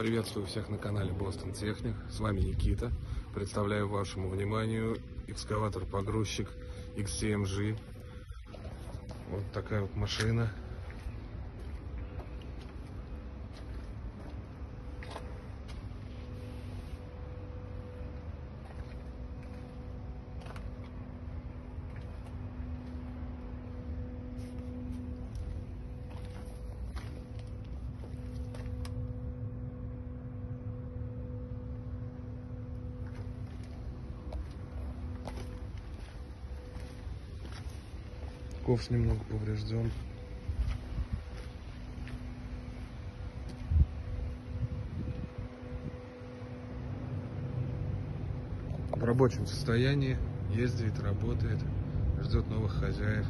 Приветствую всех на канале Boston Техник. С вами Никита. Представляю вашему вниманию экскаватор-погрузчик XCMG. Вот такая вот машина. Ковш немного поврежден. В рабочем состоянии, ездит, работает, ждет новых хозяев.